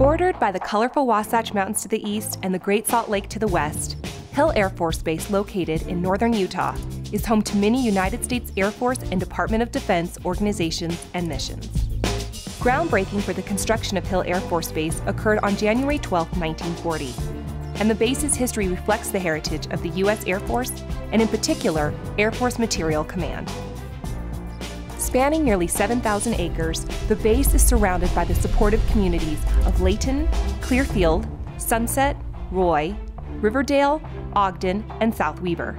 Bordered by the colorful Wasatch Mountains to the east and the Great Salt Lake to the west, Hill Air Force Base, located in northern Utah, is home to many United States Air Force and Department of Defense organizations and missions. Groundbreaking for the construction of Hill Air Force Base occurred on January 12, 1940, and the base's history reflects the heritage of the U.S. Air Force and, in particular, Air Force Materiel Command. Spanning nearly 7,000 acres, the base is surrounded by the supportive communities of Layton, Clearfield, Sunset, Roy, Riverdale, Ogden, and South Weber.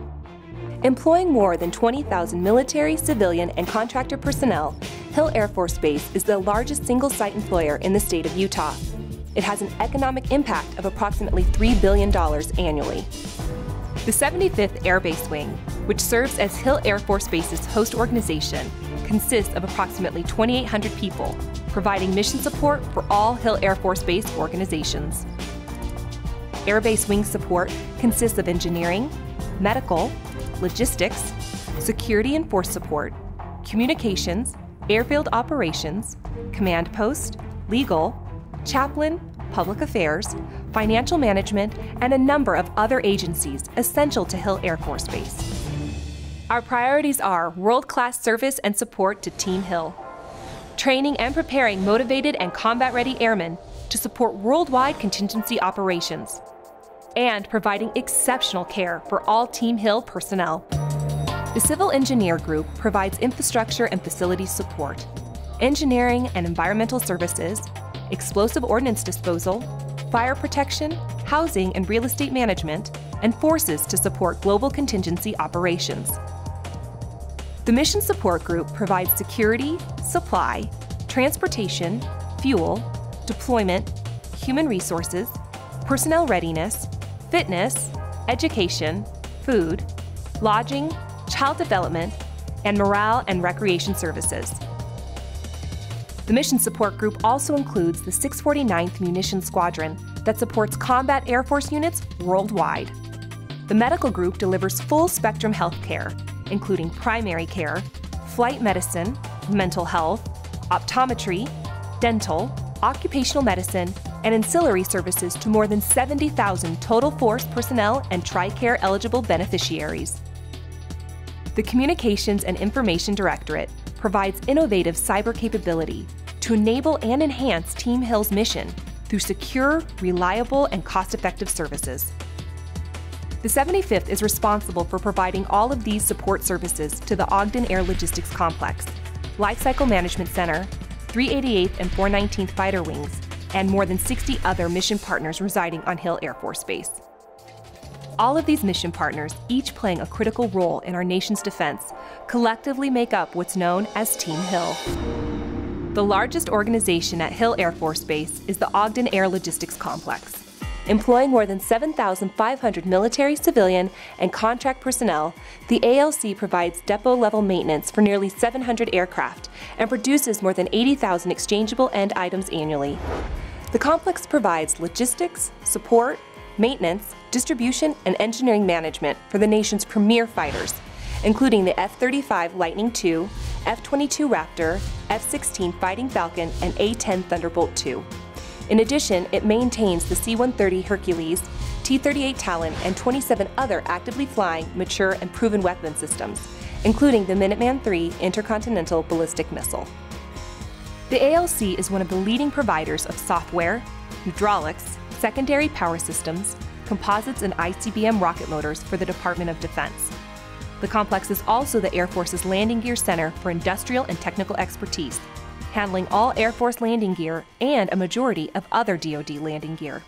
Employing more than 20,000 military, civilian, and contractor personnel, Hill Air Force Base is the largest single site employer in the state of Utah. It has an economic impact of approximately $3 billion annually. The 75th Air Base Wing, which serves as Hill Air Force Base's host organization, consists of approximately 2,800 people, providing mission support for all Hill Air Force Base organizations. Air Base Wing support consists of engineering, medical, logistics, security and force support, communications, airfield operations, command post, legal, chaplain, public affairs, financial management, and a number of other agencies essential to Hill Air Force Base. Our priorities are world class service and support to Team Hill, training and preparing motivated and combat ready airmen to support worldwide contingency operations, and providing exceptional care for all Team Hill personnel. The Civil Engineer Group provides infrastructure and facility support, engineering and environmental services, explosive ordnance disposal, fire protection, housing and real estate management, and forces to support global contingency operations. The Mission Support Group provides security, supply, transportation, fuel, deployment, human resources, personnel readiness, fitness, education, food, lodging, child development, and morale and recreation services. The Mission Support Group also includes the 649th Munitions Squadron that supports combat Air Force units worldwide. The medical group delivers full spectrum health care, including primary care, flight medicine, mental health, optometry, dental, occupational medicine, and ancillary services to more than 70,000 total force personnel and TRICARE eligible beneficiaries. The Communications and Information Directorate provides innovative cyber capability to enable and enhance Team Hill's mission through secure, reliable, and cost effective services. The 75th is responsible for providing all of these support services to the Ogden Air Logistics Complex, Lifecycle Management Center, 388th and 419th Fighter Wings, and more than 60 other mission partners residing on Hill Air Force Base. All of these mission partners, each playing a critical role in our nation's defense, collectively make up what's known as Team Hill. The largest organization at Hill Air Force Base is the Ogden Air Logistics Complex. Employing more than 7,500 military, civilian, and contract personnel, the ALC provides depot level maintenance for nearly 700 aircraft and produces more than 80,000 exchangeable end items annually. The complex provides logistics, support, maintenance, distribution, and engineering management for the nation's premier fighters, including the F 35 Lightning II, F 22 Raptor, F 16 Fighting Falcon, and A 10 Thunderbolt II. In addition, it maintains the C 130 Hercules, T 38 Talon, and 27 other actively flying, mature, and proven weapon systems, including the Minuteman III intercontinental ballistic missile. The ALC is one of the leading providers of software, hydraulics, secondary power systems, composites, and ICBM rocket motors for the Department of Defense. The complex is also the Air Force's landing gear center for industrial and technical expertise, handling all Air Force landing gear and a majority of other DoD landing gear.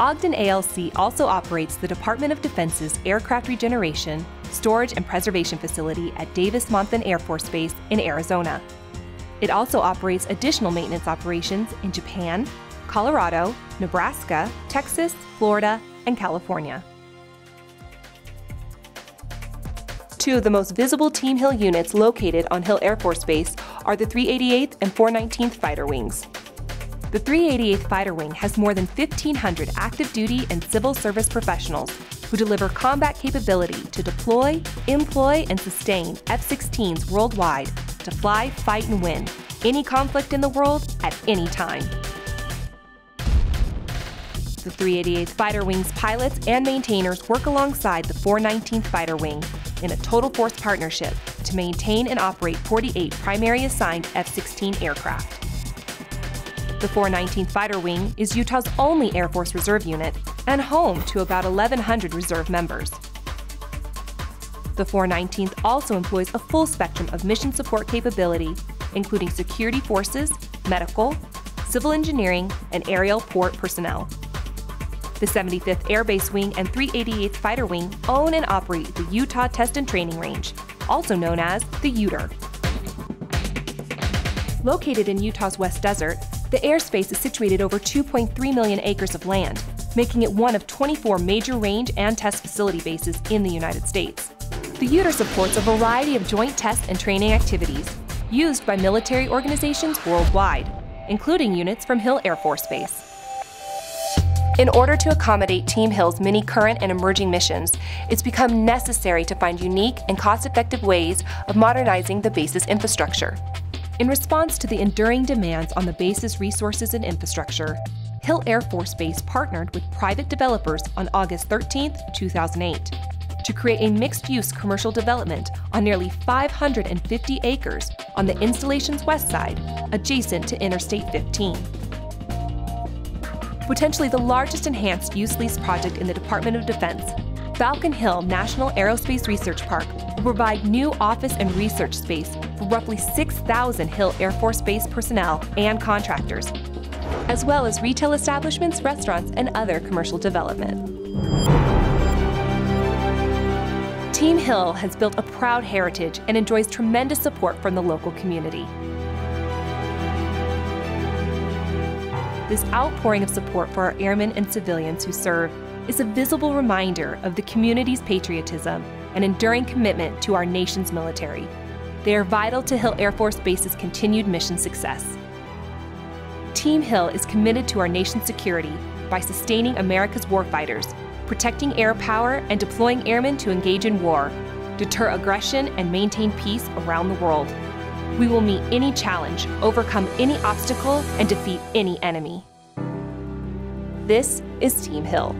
Ogden ALC also operates the Department of Defense's Aircraft Regeneration, Storage, and Preservation Facility at Davis-Monthan Air Force Base in Arizona. It also operates additional maintenance operations in Japan, Colorado, Nebraska, Texas, Florida, and California. Two of the most visible Team Hill units located on Hill Air Force Base are the 388th and 419th Fighter Wings. The 388th Fighter Wing has more than 1,500 active duty and civil service professionals who deliver combat capability to deploy, employ, and sustain F 16s worldwide to fly, fight, and win any conflict in the world at any time. The 388th Fighter Wing's pilots and maintainers work alongside the 419th Fighter Wing in a total force partnership to maintain and operate 48 primary assigned F 16 aircraft. The 419th Fighter Wing is Utah's only Air Force Reserve unit and home to about 1,100 reserve members. The 419th also employs a full spectrum of mission support capability, including security forces, medical, civil engineering, and aerial port personnel. The 75th Air Base Wing and 388th Fighter Wing own and operate the Utah Test and Training Range, also known as the UTTR. Located in Utah's West Desert, the airspace is situated over 2.3 million acres of land, making it one of 24 major range and test facility bases in the United States. The UTTR supports a variety of joint test and training activities used by military organizations worldwide, including units from Hill Air Force Base. In order to accommodate Team Hill's many current and emerging missions, it's become necessary to find unique and cost effective ways of modernizing the base's infrastructure. In response to the enduring demands on the base's resources and infrastructure, Hill Air Force Base partnered with private developers on August 13, 2008 to create a mixed use commercial development on nearly 550 acres on the installation's west side, adjacent to Interstate 15. Potentially the largest enhanced use lease project in the Department of Defense, Falcon Hill National Aerospace Research Park will provide new office and research space for roughly 6,000 Hill Air Force Base personnel and contractors, as well as retail establishments, restaurants, and other commercial development. Team Hill has built a proud heritage and enjoys tremendous support from the local community. This outpouring of support for our airmen and civilians who serve is a visible reminder of the community's patriotism and enduring commitment to our nation's military. They are vital to Hill Air Force Base's continued mission success. Team Hill is committed to our nation's security by sustaining America's warfighters protecting air power, and deploying airmen to engage in war, deter aggression, and maintain peace around the world. We will meet any challenge, overcome any obstacle, and defeat any enemy. This is Team Hill.